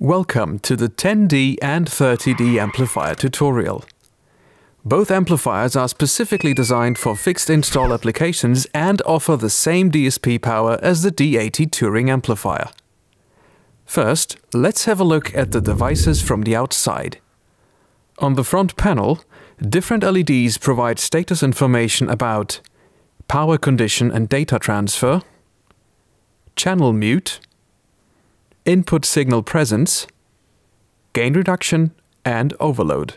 Welcome to the 10D and 30D amplifier tutorial. Both amplifiers are specifically designed for fixed install applications and offer the same DSP power as the D80 Touring amplifier. First, let's have a look at the devices from the outside. On the front panel, different LEDs provide status information about power condition and data transfer, channel mute, input signal presence, gain reduction, and overload.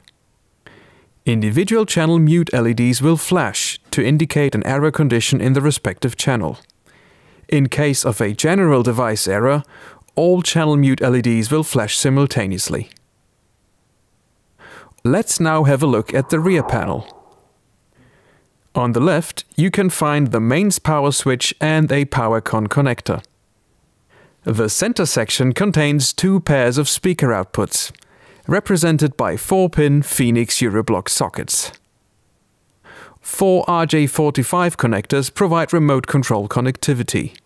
Individual channel mute LEDs will flash to indicate an error condition in the respective channel. In case of a general device error, all channel mute LEDs will flash simultaneously. Let's now have a look at the rear panel. On the left, you can find the mains power switch and a PowerCon connector. The center section contains two pairs of speaker outputs, represented by 4-pin Phoenix Euroblock sockets. Four RJ45 connectors provide remote control connectivity.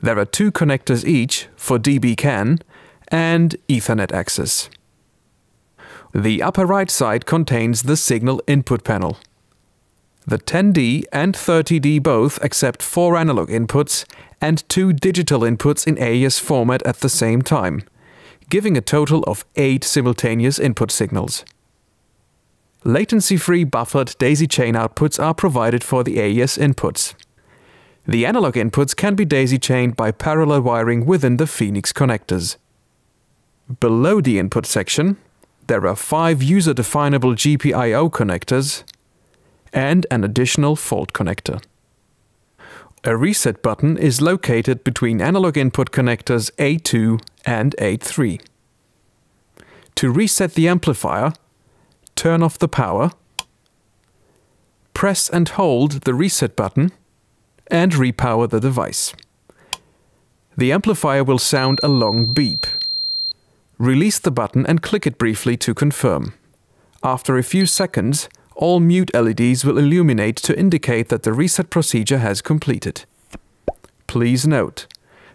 There are two connectors each for DB-CAN and Ethernet access. The upper right side contains the signal input panel. The 10D and 30D both accept four analog inputs and two digital inputs in AES format at the same time, giving a total of eight simultaneous input signals. Latency-free buffered daisy chain outputs are provided for the AES inputs. The analog inputs can be daisy chained by parallel wiring within the Phoenix connectors. Below the input section, there are five user-definable GPIO connectors and an additional fault connector. A reset button is located between analog input connectors A2 and A3. To reset the amplifier, turn off the power, press and hold the reset button, and repower the device. The amplifier will sound a long beep. Release the button and click it briefly to confirm. After a few seconds, all mute LEDs will illuminate to indicate that the reset procedure has completed. Please note,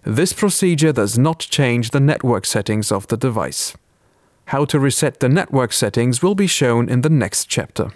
this procedure does not change the network settings of the device. How to reset the network settings will be shown in the next chapter.